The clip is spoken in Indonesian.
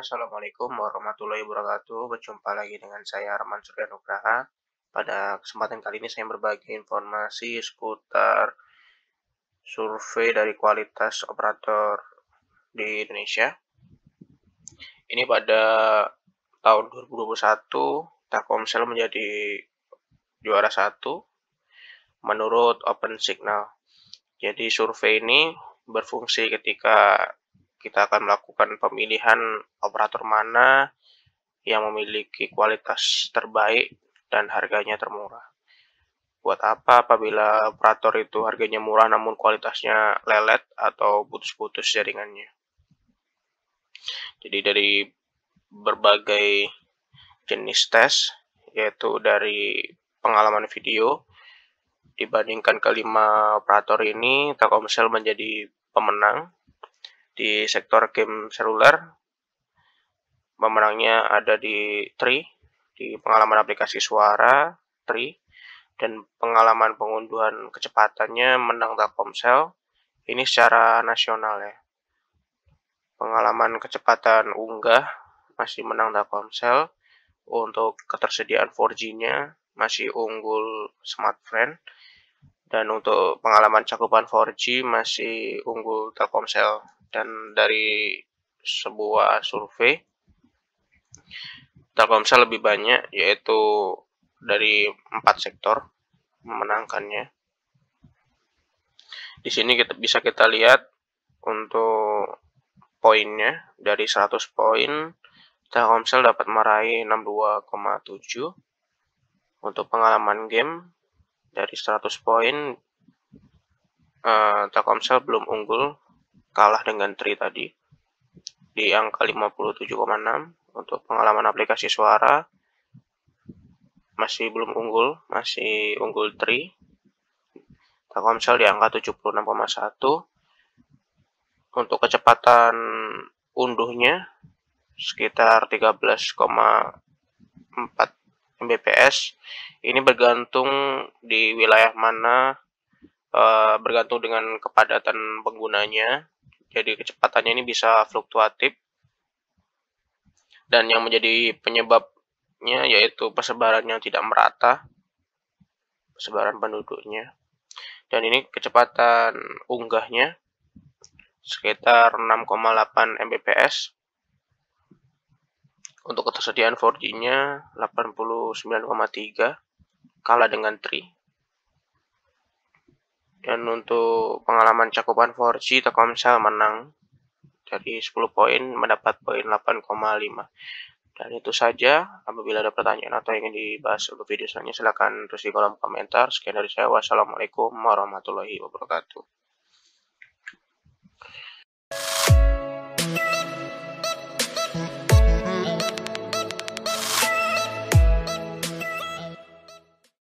Assalamualaikum warahmatullahi wabarakatuh. Berjumpa lagi dengan saya Arman Surya Nugraha. Pada kesempatan kali ini saya berbagi informasi seputar survei dari kualitas operator di Indonesia. Ini pada tahun 2021 Telkomsel menjadi juara satu menurut Open Signal. Jadi survei ini berfungsi ketika kita akan melakukan pemilihan operator mana yang memiliki kualitas terbaik dan harganya termurah. Buat apa apabila operator itu harganya murah namun kualitasnya lelet atau putus-putus jaringannya. Jadi dari berbagai jenis tes, yaitu dari pengalaman video, dibandingkan kelima operator ini, Telkomsel menjadi pemenang di sektor game seluler. Pemenangnya ada di Tri di pengalaman aplikasi suara Tri dan pengalaman pengunduhan kecepatannya menang Telkomsel. Ini secara nasional ya. Pengalaman kecepatan unggah masih menang Telkomsel. Untuk ketersediaan 4G-nya masih unggul Smartfriend dan untuk pengalaman cakupan 4G masih unggul Telkomsel dan dari sebuah survei Telkomsel lebih banyak yaitu dari empat sektor memenangkannya. Di sini kita bisa kita lihat untuk poinnya dari 100 poin Telkomsel dapat meraih 62,7 untuk pengalaman game dari 100 poin uh, Telkomsel belum unggul kalah dengan Tri tadi di angka 57,6 untuk pengalaman aplikasi suara masih belum unggul, masih unggul Tri. Telkomsel di angka 76,1. Untuk kecepatan unduhnya sekitar 13,4 Mbps. Ini bergantung di wilayah mana, uh, bergantung dengan kepadatan penggunanya jadi kecepatannya ini bisa fluktuatif. Dan yang menjadi penyebabnya yaitu persebaran yang tidak merata. Persebaran penduduknya. Dan ini kecepatan unggahnya sekitar 6,8 Mbps. Untuk ketersediaan 4G-nya 89,3 kalah dengan Tri dan untuk pengalaman cakupan 4G, Telkomsel menang dari 10 poin mendapat poin 8,5. Dan itu saja. Apabila ada pertanyaan atau ingin dibahas untuk video selanjutnya, silahkan tulis di kolom komentar. Sekian dari saya. Wassalamualaikum warahmatullahi wabarakatuh.